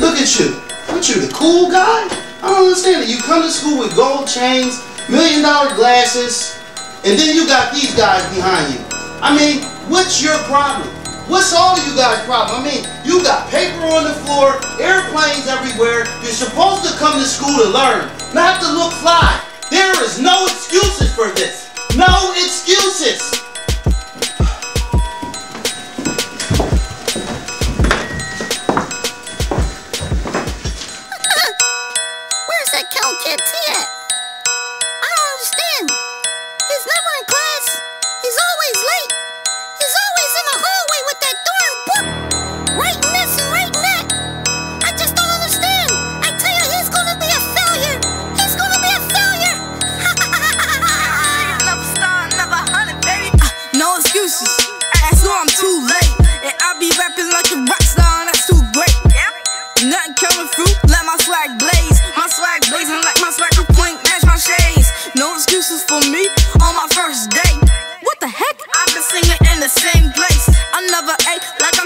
Look at you. What you, the cool guy? I don't understand it. You come to school with gold chains, million dollar glasses, and then you got these guys behind you. I mean, what's your problem? What's all of you guys' problem? I mean, you got paper on the floor, airplanes everywhere. You're supposed to come to school to learn, not to look fly. There is no excuses for this. No excuses. That Count Kidd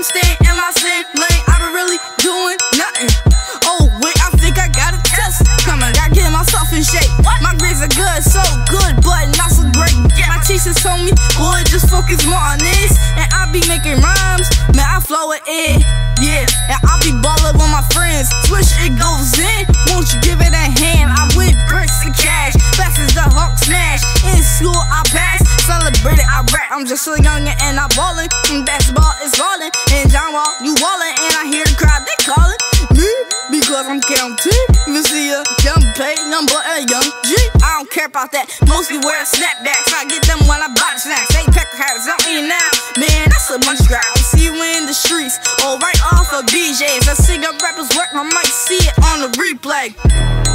I'm staying in my same lane. I've been really doing nothing. Oh, wait, I think I got a test coming. Gotta get myself in shape. My grades are good, so good, but not so great. My teachers told me, boy, just focus more on this. And I be making rhymes, man, I flow it in. Yeah, and I be ballin' with my friends. Swish it goes in, won't you give it a hand? I'm with bricks and cash, fast as the Hulk smash. In school, I pass, celebrate it, I rap. I'm just a youngin' and I ballin'. And basketball a young G. I don't care about that. Mostly wear snapbacks. I get them when I buy the snacks. They pack habits, don't eat now. Man, that's a bunch of crap. I see you in the streets, or right off of BJ's. I see your rappers work, I might see it on the replay.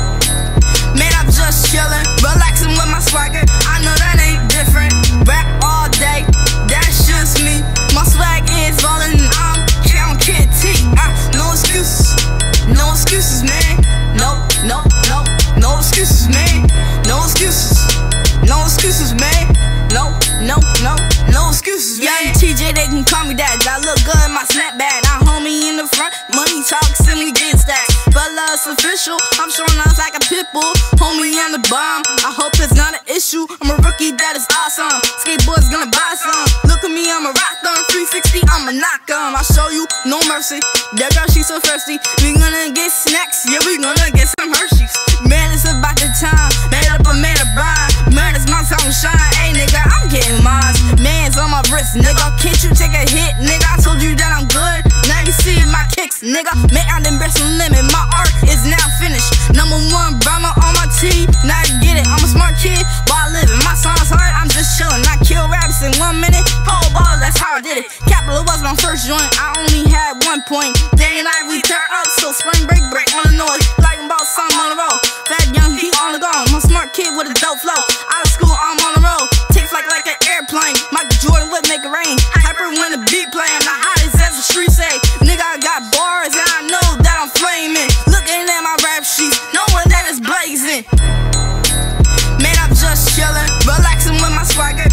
Excuses, man. No, no, no, no excuses, man. Young TJ, they can call me that. I look good in my snapback. Now, homie in the front, money talks and we get stacks. But love's official, I'm showing us like a pit bull. Homie on the bomb, I hope it's not an issue. I'm a rookie, that is awesome. Skateboard's gonna buy some. Look at me, I'm a rock them. 360, I show you no mercy. That girl, she so thirsty. We gonna get snacks, yeah, we gonna get some Hershey's. Man, it's about the time. Made up, I made a bind. Man, it's my time shine. Hey, nigga, I'm getting mine. Man's on my wrist, nigga. Can't you take a hit, nigga? I told you that I'm good. Now you see my kicks, nigga. Man, I done breast some limit. My art is now finished. Number one, Brahma on my team. Now I get it. I'm a smart kid, live it. My song's hard. I'm just chillin'. I kill rabbits in one minute. Was first joint. I only had one point. Day and night we turn up, so spring break break on the noise. Like about something on the road. Fat young, he on the go. A smart kid with a dope flow. Out of school, I'm on the road. Take flight like an airplane. Michael Jordan would make it rain. Hyper when the beat play. I'm the hottest as the street say. Nigga, I got bars and I know that I'm flaming. Looking at my rap sheets, knowing that it's blazing. Man, I'm just chillin', relaxing with my swagger.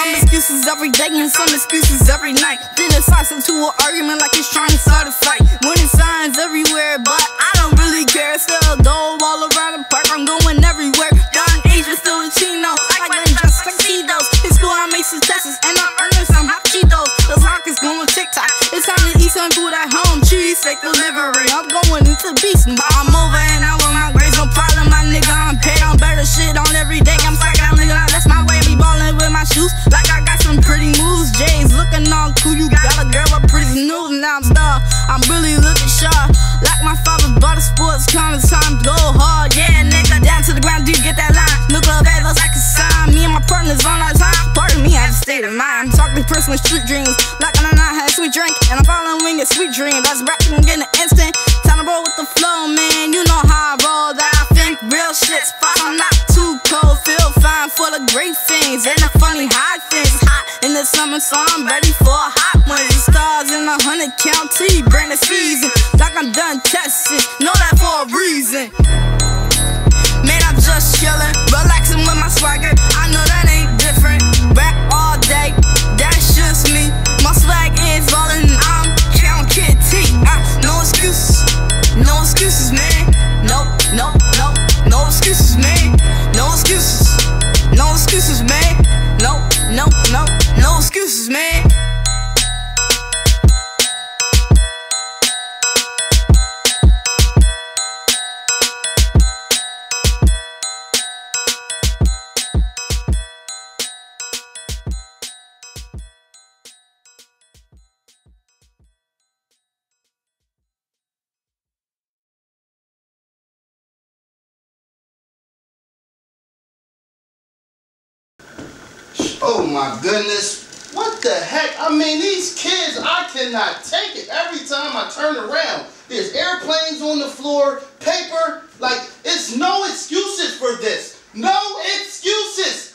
Some excuses every day and some excuses every night. Then it starts into an argument like it's trying to start a fight. Winning signs everywhere, but I don't really care. Still go all around the park, I'm going everywhere. Young Asian, still a chino, like them just tuxedos. In school, I make successes and I'm earning some hot Cheetos. The rock is going TikTok. It's time to eat some food at home. Cheese steak delivery. I'm going into beast, but It's time to go hard. Yeah, nigga. Down to the ground. Do you get that line? Look up, that looks like a sign. Me and my partners on our time. Pardon me, I a state of mind. I'm talking personal street dreams. Like I had a sweet drink. And I'm following a sweet dream. That's rapping in an instant. Time to roll with the flow, man. You know how I roll. That I think real shit's fine. I'm not too cold. Feel fine full of great things. And the funny high things. Hot in the summer, so I'm ready for It's stars in a hundred county, bring the season. Like I'm done testing, know that for a reason. Man, I'm just chillin', relaxing with my swagger. I know Oh my goodness. What the heck? I mean, these kids, I cannot take it. Every time I turn around, there's airplanes on the floor, paper. Like, it's no excuses for this. No excuses.